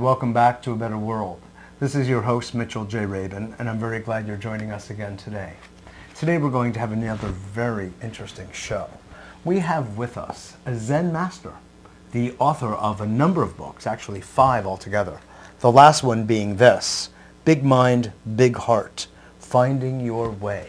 Welcome back to A Better World. This is your host Mitchell J. Rabin and I'm very glad you're joining us again today. Today we're going to have another very interesting show. We have with us a Zen master, the author of a number of books, actually five altogether. The last one being this, Big Mind, Big Heart, Finding Your Way.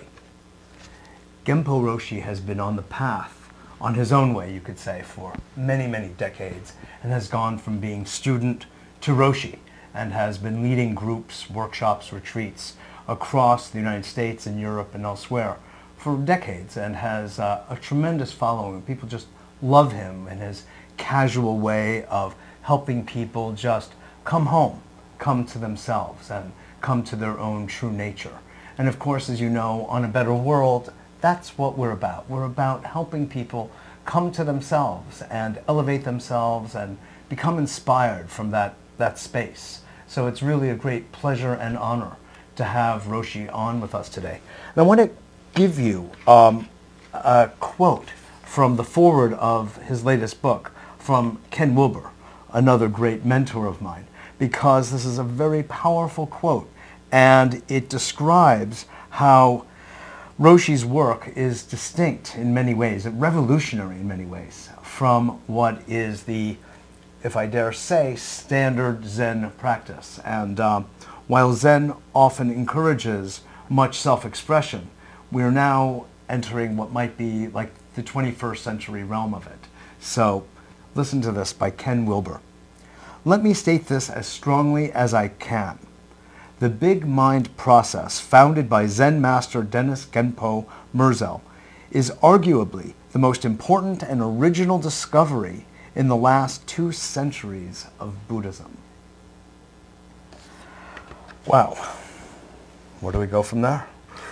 Genpo Roshi has been on the path on his own way, you could say, for many, many decades, and has gone from being student to Roshi, and has been leading groups, workshops, retreats across the United States and Europe and elsewhere for decades, and has uh, a tremendous following. People just love him and his casual way of helping people just come home, come to themselves, and come to their own true nature. And of course, as you know, on a better world, that's what we're about. We're about helping people come to themselves and elevate themselves and become inspired from that, that space. So it's really a great pleasure and honor to have Roshi on with us today. And I want to give you um, a quote from the foreword of his latest book from Ken Wilber, another great mentor of mine, because this is a very powerful quote and it describes how Roshi's work is distinct in many ways, revolutionary in many ways, from what is the, if I dare say, standard Zen practice. And uh, while Zen often encourages much self-expression, we're now entering what might be like the 21st century realm of it. So listen to this by Ken Wilber. Let me state this as strongly as I can. The big mind process, founded by Zen master Dennis Genpo Merzel, is arguably the most important and original discovery in the last two centuries of Buddhism. Wow. Where do we go from there?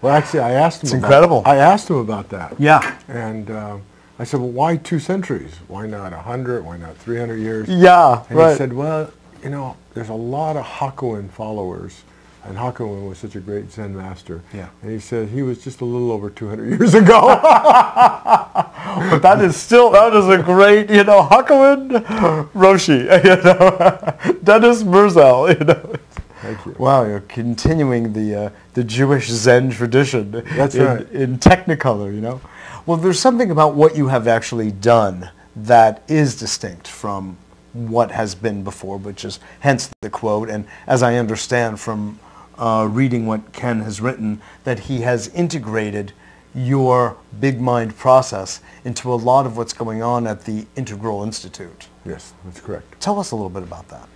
well, actually, I asked him. It's about, incredible. I asked him about that. Yeah. And uh, I said, well, why two centuries? Why not 100? Why not 300 years? Yeah, and right. he said, well, you know, there's a lot of Hakuin followers, and Hakuin was such a great Zen master. Yeah. And he said he was just a little over 200 years ago. but that is still, that is a great, you know, Hakuin Roshi, you know, Dennis Merzel, you know. Thank you. Wow, you're continuing the, uh, the Jewish Zen tradition That's in, right. in Technicolor, you know. Well, there's something about what you have actually done that is distinct from what has been before, which is hence the quote. And as I understand from uh, reading what Ken has written, that he has integrated your big mind process into a lot of what's going on at the Integral Institute. Yes, that's correct. Tell us a little bit about that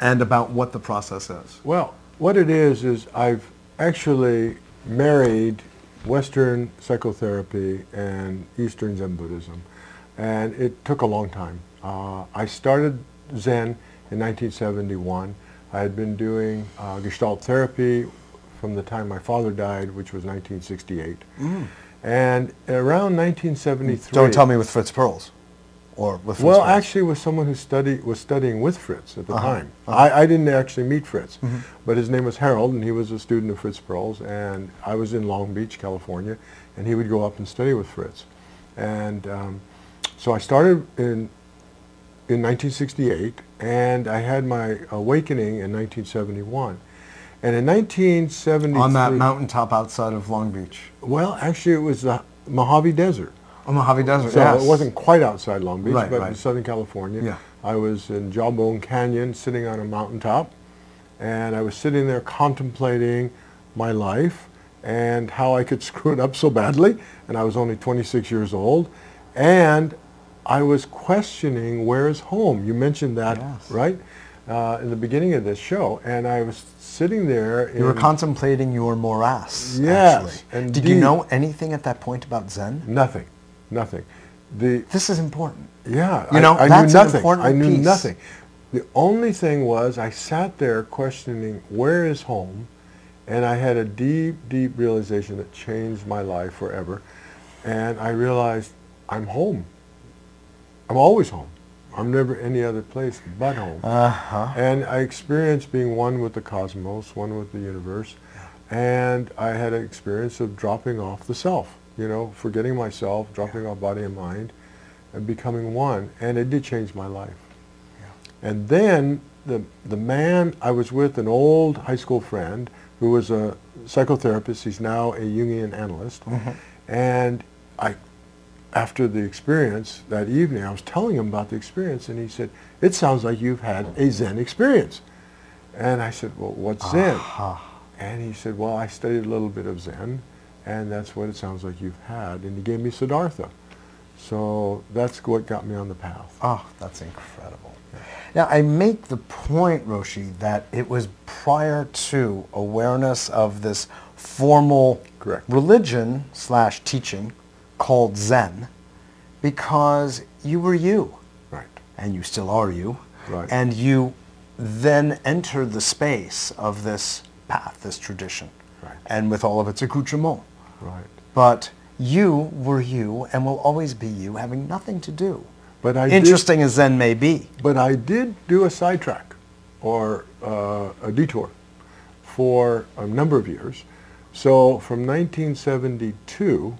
and about what the process is. Well, what it is is I've actually married Western psychotherapy and Eastern Zen Buddhism, and it took a long time. Uh, I started Zen in 1971. I had been doing uh, Gestalt therapy from the time my father died, which was 1968. Mm. And around 1973... Don't tell me with Fritz Perls. Or with Fritz well, Perls. actually, with someone who studied was studying with Fritz at the Uh-huh, time. uh-huh. I, I didn't actually meet Fritz, Mhm. but his name was Harold, and he was a student of Fritz Perls, and I was in Long Beach, California, and he would go up and study with Fritz. And um, so I started in in 1968, and I had my awakening in 1971. And in 1973... On that mountaintop outside of Long Beach. Well, actually, it was the Mojave Desert. On Mojave Desert, So yes. it wasn't quite outside Long Beach, Right, but right. in Southern California. Yeah. I was in Jawbone Canyon sitting on a mountaintop, and I was sitting there contemplating my life and how I could screw it up so badly, and I was only 26 years old, and I was questioning where is home. You mentioned that, Yes. right, uh, in the beginning of this show, and I was sitting there. You were contemplating your morass, Yes, actually. Did you know anything at that point about Zen? Nothing, nothing. The This is important. Yeah, You I- know, I, that's knew an nothing. important I knew piece. nothing. The only thing was I sat there questioning where is home, and I had a deep, deep realization that changed my life forever. And I realized I'm home. I'm always home. I'm never any other place but home. Uh-huh. And I experienced being one with the cosmos, one with the universe, and I had an experience of dropping off the self, you know, forgetting myself, dropping off body and mind, and becoming one. And it did change my life. And then the, the man, I was with an old high school friend who was a psychotherapist. He's now a Jungian analyst. And I, after the experience that evening, I was telling him about the experience, and he said, it sounds like you've had a Zen experience. And I said, well, what's ah. Zen? Aha. And he said, well, I studied a little bit of Zen, and that's what it sounds like you've had. And he gave me Siddhartha. So that's what got me on the path. Oh, that's incredible. Now, I make the point, Roshi, that it was prior to awareness of this formal Correct. religion slash teaching called Zen because you were you Right. and you still are you. Right. And you then enter the space of this path, this tradition, Right. and with all of its accoutrements. Right. But you were you and will always be you, having nothing to do. But I Interesting as Zen may be. But I did do a sidetrack or uh, a detour for a number of years. So from 1972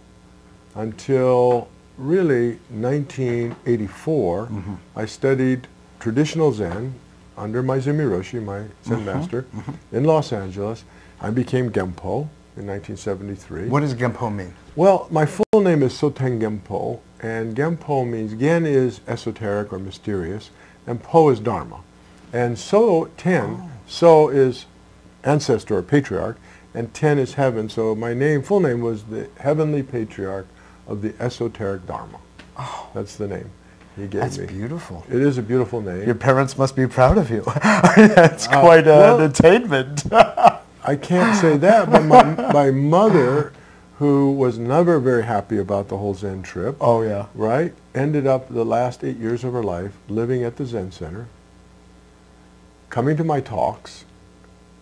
until really 1984, mm-hmm. I studied traditional Zen under Maezumi Roshi, my Zen mm-hmm. master, mm-hmm. in Los Angeles. I became Genpo in 1973. What does Genpo mean? Well, my full name is Soten Genpo, and Genpo means Gen is esoteric or mysterious, and Po is Dharma. And So Ten, oh. So is ancestor or patriarch, and Ten is heaven. So my name, full name, was the heavenly patriarch of the esoteric Dharma. That's the name he gave That's me. beautiful. It is a beautiful name. Your parents must be proud of you. That's quite Uh, well- an attainment. I can't say that, but my, my mother, who was never very happy about the whole Zen trip, oh, yeah. right? Ended up the last eight years of her life living at the Zen Center, coming to my talks,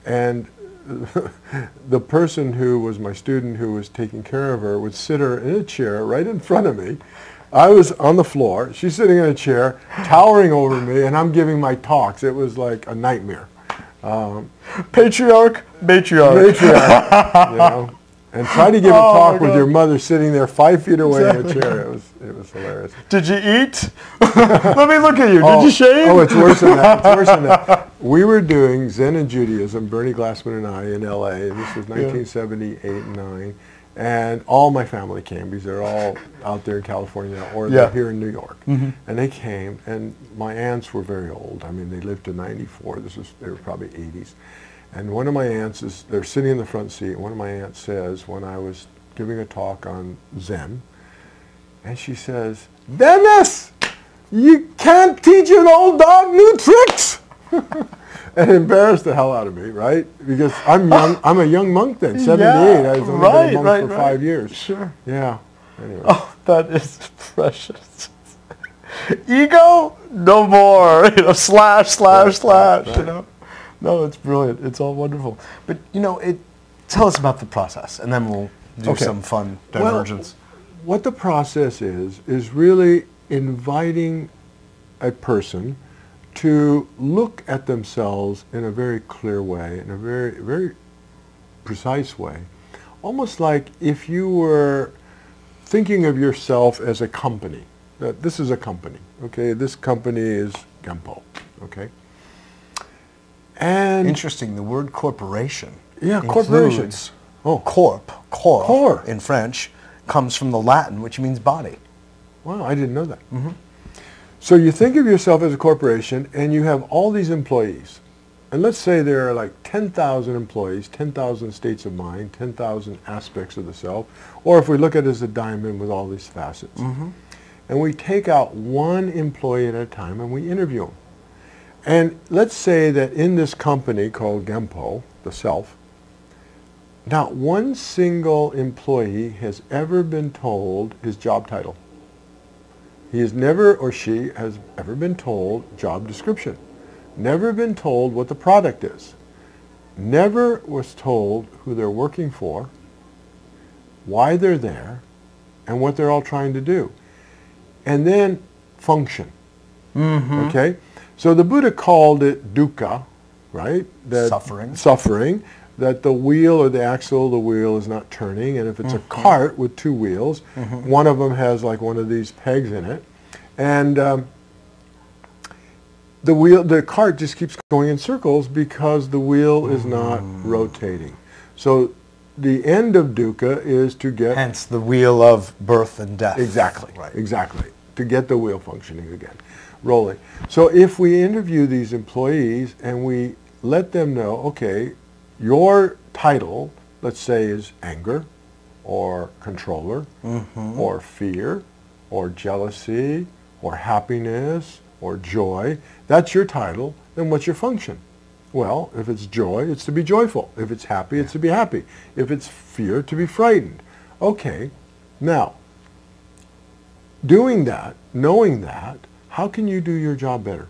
and the person who was my student who was taking care of her would sit her in a chair right in front of me. I was on the floor, she's sitting in a chair, towering over me, and I'm giving my talks. It was like a nightmare. Um, Patriarch, matriarch. matriarch, you know. And try to give a Oh, talk with your mother sitting there five feet away in Exactly. a chair. It was, it was hilarious. Did you eat? Let me look at you. Did oh, you shave? Oh, it's worse than that. It's worse than that. We were doing Zen and Judaism, Bernie Glassman and I, in L.A., and this was 1978 and 9. And all my family came because they're all out there in California or Yeah. they're here in New York. Mm-hmm. And they came, and my aunts were very old. I mean, they lived to 94. This was, they were probably 80s. And one of my aunts is, they're sitting in the front seat. and One of my aunts says, when I was giving a talk on Zen, and she says, Dennis, you can't teach an old dog new tricks. and embarrassed the hell out of me, right? Because I'm young. I'm a young monk then, 78. I was only right, been a monk right, for right. five years. Sure. Yeah. Anyway. Oh, that is precious. Ego, no more. You know, slash, slash, slash. You know, no, it's brilliant. It's all wonderful. But you know, it. Tell us about the process, and then we'll do Okay. some fun Well, divergence. what the process is, is really inviting a person to look at themselves in a very clear way, in a very, very precise way. Almost like if you were thinking of yourself as a company. That this is a company, okay? This company is Genpo, okay? And Interesting. The word corporation. Yeah, corporations. Oh. corp, corps, Corps. in French, comes from the Latin, which means body. Wow, I didn't know that. Mm-hmm. So you think of yourself as a corporation and you have all these employees. And let's say there are like 10,000 employees, 10,000 states of mind, 10,000 aspects of the self. Or if we look at it as a diamond with all these facets. Mm-hmm. And we take out one employee at a time and we interview them. And let's say that in this company called Genpo, the self, not one single employee has ever been told his job title. He has never, or she has ever been told job description. Never been told what the product is. Never was told who they're working for, why they're there, and what they're all trying to do. And then function. Mm-hmm. Okay? So the Buddha called it dukkha, right? That Suffering. Suffering. That the wheel or the axle of the wheel is not turning. And if it's a mm-hmm. cart with two wheels, mm-hmm. one of them has like one of these pegs in it. And um, the wheel, the cart just keeps going in circles because the wheel is not mm. rotating. So the end of dukkha is to get Hence the wheel of birth and death. exactly, Right. exactly, to get the wheel functioning again, rolling. So if we interview these employees and we let them know, okay, your title, let's say, is anger, or controller, Mm-hmm. or fear, or jealousy, or happiness, or joy. That's your title. Then what's your function? Well, if it's joy, it's to be joyful. If it's happy, it's to be happy. If it's fear, to be frightened. Okay, now, doing that, knowing that, how can you do your job better?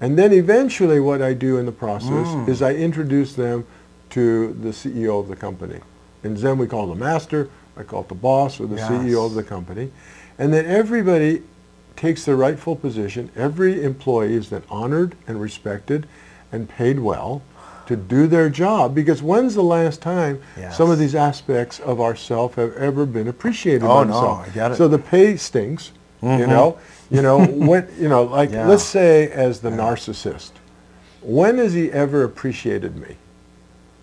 And then eventually what I do in the process Mm. is I introduce them to the CEO of the company. In Zen we call the master, I call it the boss or the CEO of the company. And then everybody takes their rightful position. Every employee is then honored and respected and paid well to do their job because when's the last time some of these aspects of ourself have ever been appreciated Oh, by no. I get it. So the pay stinks, you Mhm. know. You know, when, you know, like Yeah. let's say as the narcissist, when has he ever appreciated me?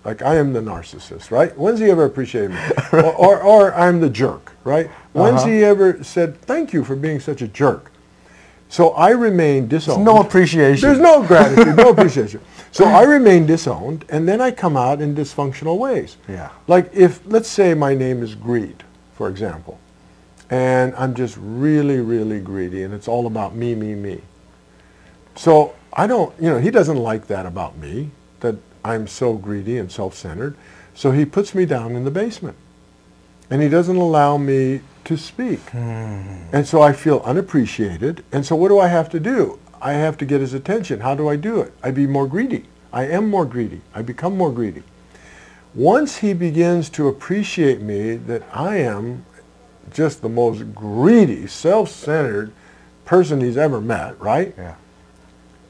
Like I am the narcissist, right? When's he ever appreciated me? or, or, or I'm the jerk, right? When's Uh-huh. he ever said, thank you for being such a jerk? So I remain There's disowned. no appreciation. There's no gratitude, no appreciation. So I remain disowned, and then I come out in dysfunctional ways. Yeah. Like if, let's say my name is Greed, for example, and I'm just really, really greedy, and it's all about me, me, me. So I don't, you know, he doesn't like that about me, that I'm so greedy and self-centered. So he puts me down in the basement. And he doesn't allow me to speak. Hmm. And so I feel unappreciated. And so what do I have to do? I have to get his attention. How do I do it? I be more greedy. I am more greedy. I become more greedy. Once he begins to appreciate me that I am just the most greedy, self-centered person he's ever met, right? Yeah.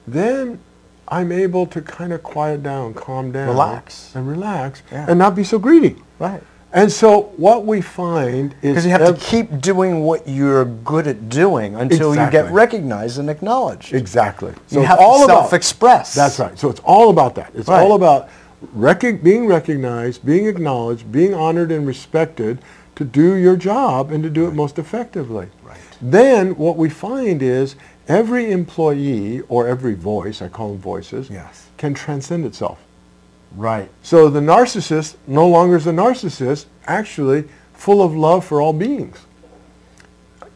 Then I'm able to kind of quiet down, calm down. Relax. And relax Yeah. and not be so greedy. Right. And so what we find is Because you have to keep doing what you're good at doing until you get recognized and acknowledged. Exactly. So you it's have all to about self-express. That's right. So it's all about that. It's Right. all about rec- being recognized, being acknowledged, being honored and respected to do your job and to do it most effectively. Right. Then what we find is every employee or every voice, I call them voices, Yes. can transcend itself. Right. So the narcissist no longer is a narcissist, actually full of love for all beings.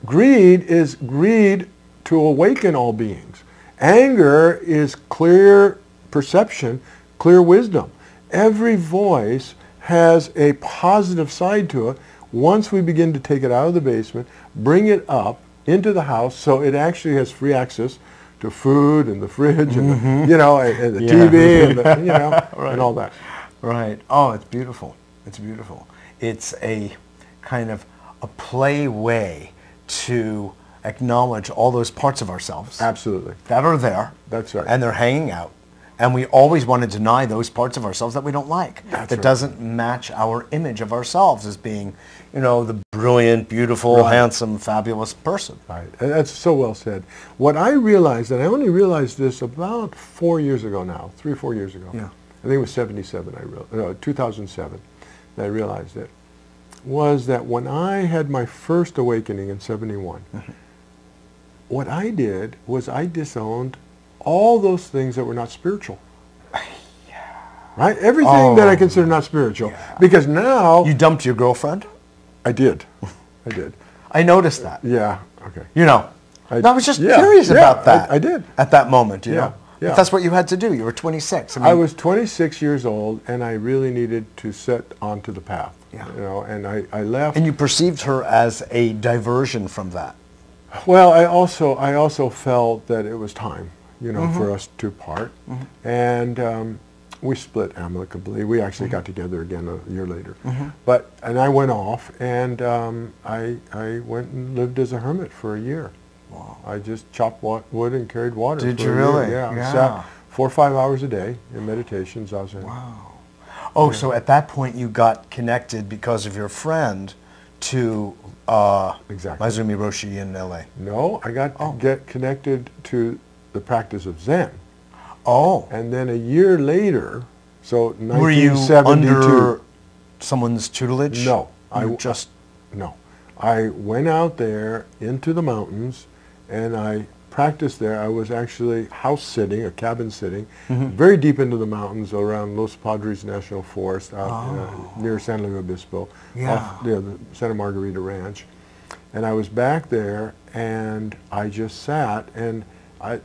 Greed is greed to awaken all beings. Anger is clear perception, clear wisdom. Every voice has a positive side to it once we begin to take it out of the basement, bring it up into the house so it actually has free access to food and the fridge and the, you know and, and the Mm-hmm. Yeah. TV and the, you know Right. and all that. Right. Oh, it's beautiful. It's beautiful. It's a kind of a play way to acknowledge all those parts of ourselves Absolutely. that are there. That's right. And they're hanging out. And we always want to deny those parts of ourselves that we don't like. That's that right. doesn't match our image of ourselves as being, you know, the brilliant, beautiful, Right. handsome, fabulous person. Right. That's so well said. What I realized, and I only realized this about four years ago now, three or four years ago. Yeah. I think it was 77, I real, no, 2007, that I realized it, was that when I had my first awakening in 71, mm-hmm. what I did was I disowned all those things that were not spiritual. Right? Everything that I Oh, consider not spiritual. Because now, You dumped your girlfriend? I did. I did. I noticed that. Yeah. Okay. You know. I- I, was just yeah, curious yeah, about I- that. I did. At that moment, you Yeah, know. yeah. But that's what you had to do. You were 26. I, mean, I was 26 years old, and I really needed to set onto the path. Yeah. You know, and I, I left. And you perceived her as a diversion from that. well, I also I also felt that it was time, you know, Mm-hmm. for us to part, and um, we split amicably. We actually got together again a year later. Mm-hmm. But and I went off, and um, I I went and lived as a hermit for a year. Wow. I just chopped wa- wood and carried water. Did for you a year. really? Yeah. Yeah. Sat four or five hours a day in meditation, zazen. Wow. Oh, so at that point you got connected because of your friend to uh, Exactly. Maezumi Roshi in L.A. No, I got Oh. get connected to the practice of Zen. Oh. And then a year later, so Were you 1972. under someone's tutelage? No, You I- just No. I went out there into the mountains and I practiced there. I was actually house sitting, a cabin sitting, Mm-hmm. very deep into the mountains around Los Padres National Forest out Oh. uh, near San Luis Obispo, Yeah. off yeah, the Santa Margarita Ranch. And I was back there and I just sat and I,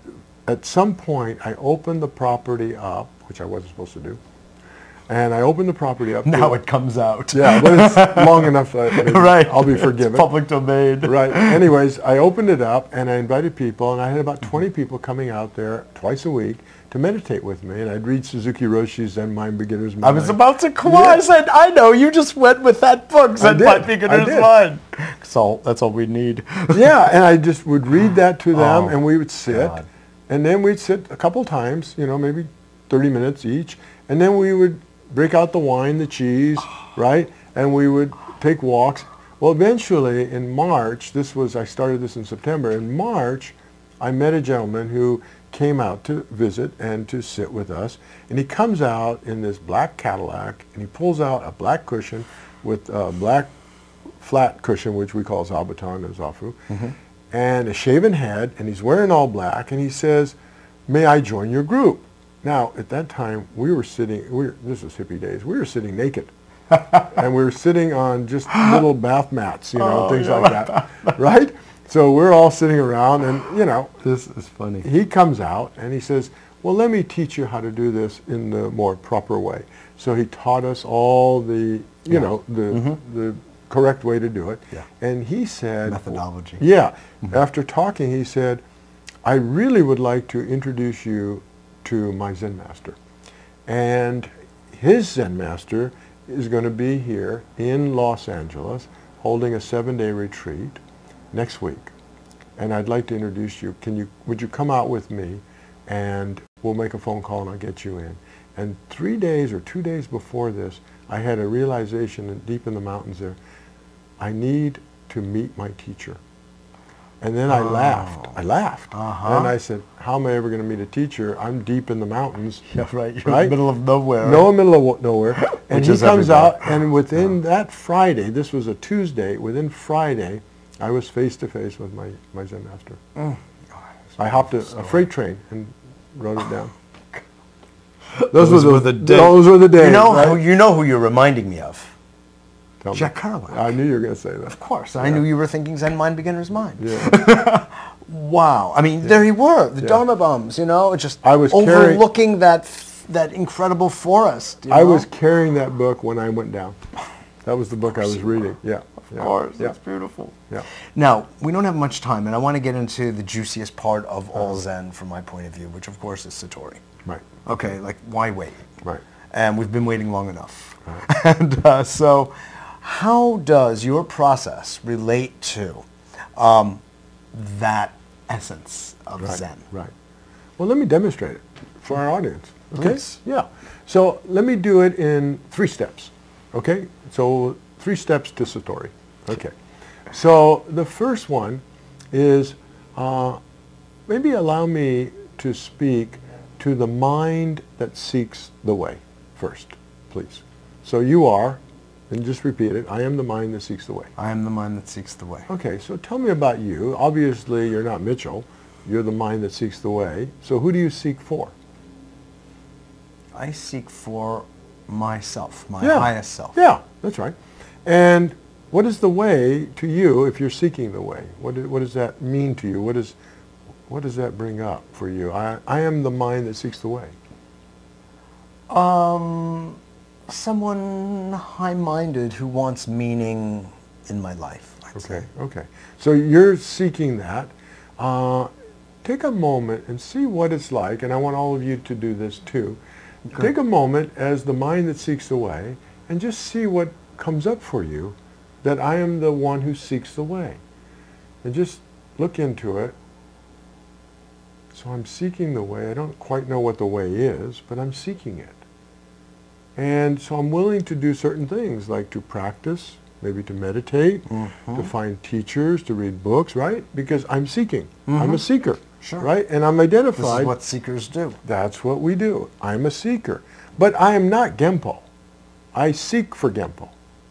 at some point I opened the property up, which I wasn't supposed to do. And I opened the property up. now it comes out. yeah, but it's long enough uh, that maybe right. I'll be It's forgiven. public domain. Right. Anyways, I opened it up and I invited people, and I had about 20 people coming out there twice a week to meditate with me. And I'd read Suzuki Roshi's Zen Mind Beginner's Mind. I was about to come on. I said, I know, you just went with that book, Zen I Beginner's. Mind. That's all, that's all we need. yeah, and I just would read that to them, Oh, and we would sit, God. and then we'd sit a couple times, you know, maybe 30 minutes each, and then we would break out the wine, the cheese, right, and we would take walks. Well, eventually in March, this was I started this in September. In March, I met a gentleman who came out to visit and to sit with us, and he comes out in this black Cadillac, and he pulls out a black cushion with a black flat cushion, which we call zabuton or zafu, mm-hmm. and a shaven head, and he's wearing all black, and he says, may I join your group? Now, at that time, we were sitting, we were, this was hippie days, we were sitting naked. and we were sitting on just little bath mats, you know, Oh, things yeah. like that, right? So we're all sitting around, and, you know, This is funny. he comes out and he says, well, let me teach you how to do this in the more proper way. So he taught us all the, you know, the, mm-hmm. the correct way to do it. Yeah. And he said, Methodology. yeah. Mm-hmm. After talking, he said, I really would like to introduce you to my Zen master. And his Zen master is going to be here in Los Angeles holding a seven-day retreat next week. And I'd like to introduce you. Can you, would you come out with me and we'll make a phone call and I'll get you in. And three days or two days before this, I had a realization deep in the mountains there, I need to meet my teacher. And then I laughed. I laughed. Uh-huh. And I said, how am I ever going to meet a teacher? I'm deep in the mountains. Yeah, right. You're Right? in the middle of nowhere. No middle of nowhere. And he comes everybody. out, and within that Friday, this was a Tuesday, within Friday, I was face to face with my, my Zen master. Mm. I hopped a, a freight train and wrote it down. Those, Those were the, the days. Those were the days. You know, right? who, you know who you're reminding me of? Tell. Jack Kerouac. I knew you were going to say that. Of course. I knew you were thinking Zen Mind Beginner's Mind. Yeah. Wow. I mean, there you were, the Yeah. Dharma bums, you know, just I was overlooking that f- that incredible forest. you I know? was carrying that book when I went down. That was the book I was reading. Yeah. Of course. Yeah. That's beautiful. Yeah. Now, we don't have much time, and I want to get into the juiciest part of all Uh-huh. Zen from my point of view, which of course is Satori. Right. Okay, like why wait? Right. And we've been waiting long enough. Right. and uh, so, how does your process relate to um, that essence of Right. Zen? Right. Well, let me demonstrate it for our audience. Okay? Please. Yeah. So let me do it in three steps. Okay? So three steps to Satori. Okay. So the first one is uh, maybe allow me to speak to the mind that seeks the way first, please. So you are, and just repeat it, I am the mind that seeks the way. I am the mind that seeks the way. Okay, so tell me about you. Obviously, you're not Mitchell. You're the mind that seeks the way. So who do you seek for? I seek for myself, my Yeah. highest self. Yeah, that's right. And what is the way to you if you're seeking the way? What, do- what does that mean to you? What, is, what does that bring up for you? I, I am the mind that seeks the way. Um, someone high-minded who wants meaning in my life. I'd Okay, say. okay. So you're seeking that. Uh, take a moment and see what it's like, and I want all of you to do this too. Okay. Take a moment as the mind that seeks the way and just see what comes up for you that I am the one who seeks the way. And just look into it. So I'm seeking the way. I don't quite know what the way is, but I'm seeking it. And so I'm willing to do certain things like to practice maybe to meditate, Mm-hmm. to find teachers, to read books, right? Because I'm seeking. I'm a seeker, Mm-hmm. Sure. right? And I'm identified. This is what seekers do. That's what we do. I'm a seeker. But I am not Genpo. I seek for Genpo,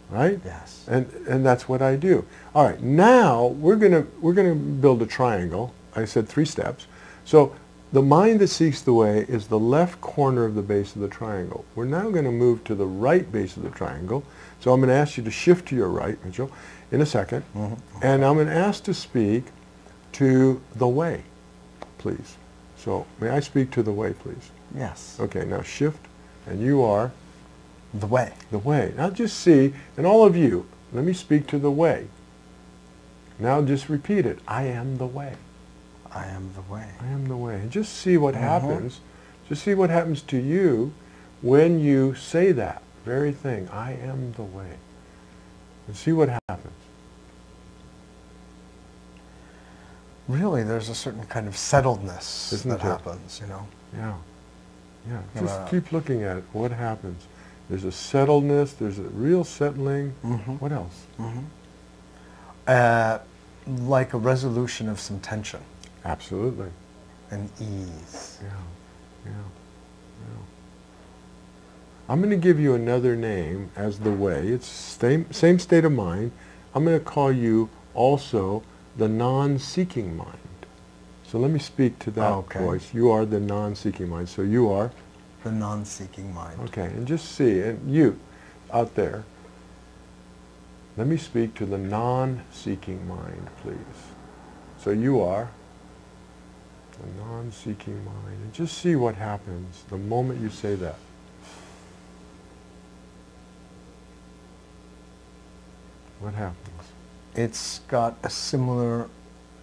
right? Yes. And, and that's what I do. All right, now we're going to we're going to build a triangle. I said three steps. So the mind that seeks the way is the left corner of the base of the triangle. We're now going to move to the right base of the triangle. So I'm going to ask you to shift to your right, Mitchell, in a 2nd And I'm going to ask to speak to the way, please. So may I speak to the way, please? Yes. Okay, now shift, and you are The way. the way. Now just see, and all of you, let me speak to the way. Now just repeat it. I am the way. I am the way. I am the way. And just see what Mhm. happens. Just see what happens to you when you say that very thing. I am the way. And see what happens. Really, there's a certain kind of settledness Isn't that happens, you know. Yeah. Yeah. Just but- keep looking at it. What happens? There's a settledness. There's a real settling. Mhm. What else? Uh, like a resolution of some tension Absolutely. and ease. Yeah, yeah, yeah. I'm going to give you another name as the way. It's same, same state of mind. I'm going to call you also the non-seeking mind. So let me speak to that Okay. voice. You are the non-seeking mind. So you are, The non-seeking mind. okay, and just see, and you out there, let me speak to the non-seeking mind, please. So you are the non-seeking mind. And just see what happens the moment you say that. What happens? It's got a similar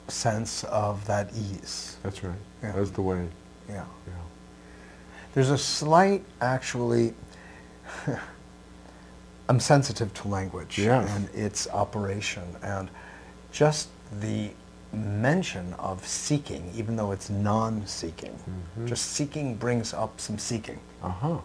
sense of that ease. That's right. Yeah. That's the way. Yeah. Yeah. There's a slight, actually, I'm sensitive to language Yes. and its operation, and just the mention of seeking, even though it's non-seeking, Mhm. just seeking brings up some seeking, Uh-huh.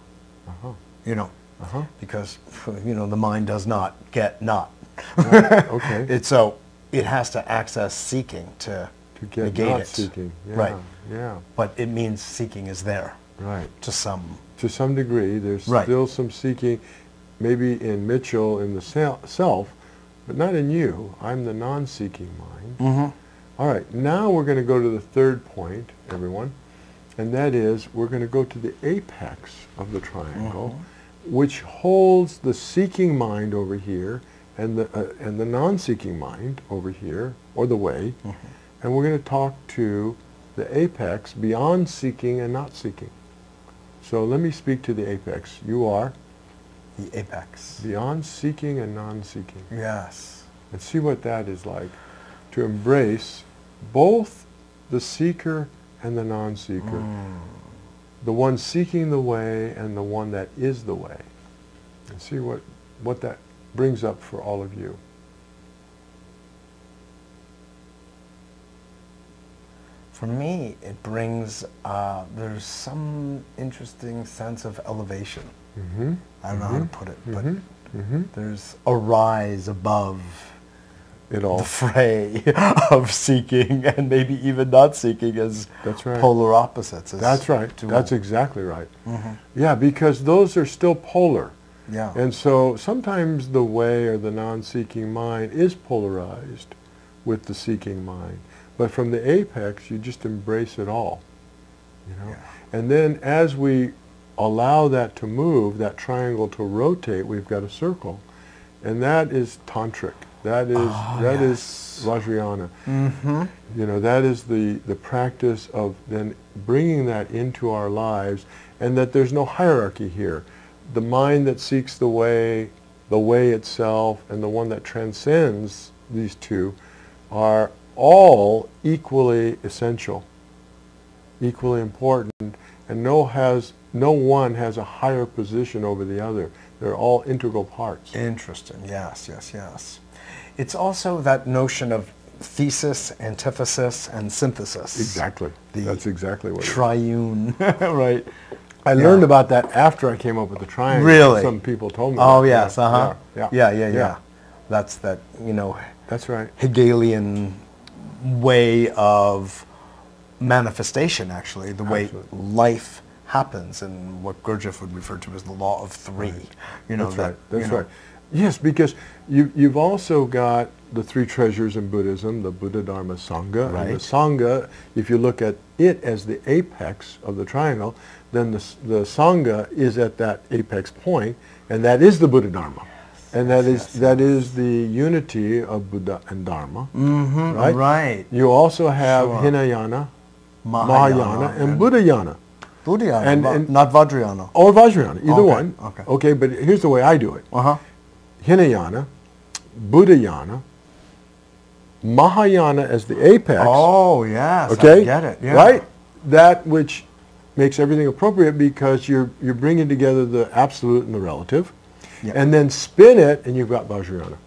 Uh-huh. you know, Uh-huh. because, you know, the mind does not get not. Right, okay. It's so, it has to access seeking to, To get negate not it. seeking. Yeah. Right. Yeah. But it means seeking is there Right. to some to some degree, there's Right. still some seeking, maybe in Mitchell in the self, but not in you. I'm the non-seeking mind. Mm-hmm. All right, now we're going to go to the third point, everyone, and that is we're going to go to the apex of the triangle, which holds the seeking mind over here and the uh, and the non-seeking mind over here, or the way, and we're going to talk to the apex beyond seeking and not seeking. So let me speak to the apex. You are the apex. beyond seeking and non-seeking. Yes. And see what that is like. To embrace both the seeker and the non-seeker. Mm. The one seeking the way and the one that is the way. And see what, what that brings up for all of you. For me, it brings, uh, there's some interesting sense of elevation. Mm-hmm. I don't know how to put it, but Mm-hmm. Mm-hmm. there's a rise above It all. the fray of seeking and maybe even not seeking as That's right. polar opposites. as That's right. two- That's exactly right. Mhm. Yeah, because those are still polar. Yeah. And so sometimes the way or the non-seeking mind is polarized with the seeking mind. But from the apex, you just embrace it all. You know? Yeah. And then as we allow that to move, that triangle to rotate, we've got a circle. And that is tantric. That is Ah, that is yes. Vajrayana. mm-hmm. You know, that is the, the practice of then bringing that into our lives and that there's no hierarchy here. The mind that seeks the way, the way itself, and the one that transcends these two are all equally essential, equally important, and no, has, no one has a higher position over the other. They're all integral parts. Interesting. Yes, yes, yes. It's also that notion of thesis, antithesis, and synthesis. Exactly. The That's exactly what it is. Triune, right? I Yeah. learned about that after I came up with the triangle. Really? Some people told me. Oh that. yes, Yeah, uh huh. Yeah, Yeah, yeah, yeah. That's that, you know, That's right. Hegelian way of manifestation, actually, the way Absolutely. life happens and what Gurdjieff would refer to as the law of three. You know, That's that, right. That's you know, right. Yes, because you, you've also got the three treasures in Buddhism, the Buddha, Dharma, Sangha. And the Sangha, if you look at it as the apex of the triangle, then the, the Sangha is at that apex point, and that is the Buddha Dharma. And that is yes, that is the unity of Buddha and Dharma. Mhm, Right? right. You also have Sure. Hinayana, Mahayana, Mahayana, and Buddhayana. Buddhayana, and- and- not Vajrayana. Or Vajrayana, either Okay, one. okay. Okay, but here's the way I do it. Uh-huh. Hinayana, Buddhayana, Mahayana as the apex. Oh, yes. okay, I get it. Yeah. right? That which makes everything appropriate because you're you're bringing together the absolute and the relative, Yep. and then spin it, and you've got Vajrayana.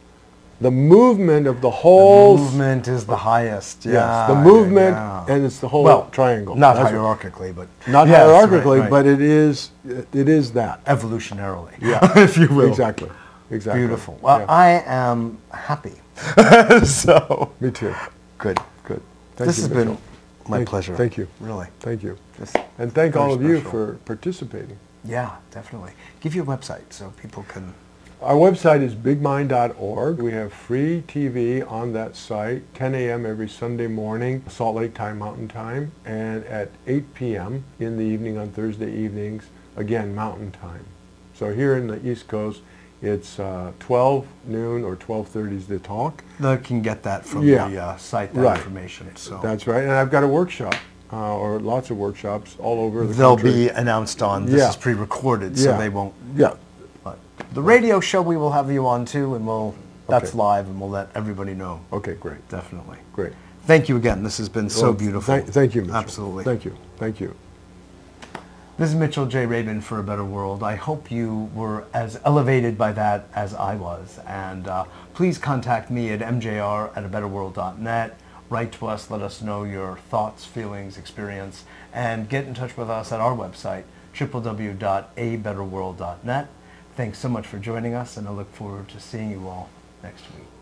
The movement of the whole. movement is the highest. Yeah. Yes, the movement, yeah. and it's the whole well, triangle. Not That's what- hierarchically, but Not Yes, right, hierarchically, right. but it is it is that. evolutionarily. Yeah. if you will. Exactly. Exactly. Beautiful. Well, Yeah. I am happy. so Me too. good. Good. Thank this you, has Mitchell. been my Thank- pleasure. Thank you. Really. Thank you. Just And thank all of you for participating. Yeah, definitely. Give your website so people can. Our website is bigmind.org. We have free TV on that site, 10 a.m. every Sunday morning, Salt Lake time, Mountain Time, and at 8 p.m. in the evening on Thursday evenings, again, Mountain Time. So here in the East Coast, it's uh, 12 noon or 12.30 is the talk. They can get that from Yeah. the uh, site, that Right. information. So That's right. And I've got a workshop, uh, or lots of workshops all over the they'll country. be announced on. This Yeah. is pre-recorded, so Yeah. they won't. Yeah. But the radio show we will have you on too, and we'll. That's Okay. live, and we'll let everybody know. Okay, great. Definitely. Great. Thank you again. This has been so Well, beautiful. Thank, thank you, Mitchell. Absolutely. Thank you. Thank you. This is Mitchell J. Rabin for A Better World. I hope you were as elevated by that as I was. And uh, please contact me at mjr at abetterworld.net. Write to us, let us know your thoughts, feelings, experience, and get in touch with us at our website, www.abetterworld.net. Thanks so much for joining us, and I look forward to seeing you all next week.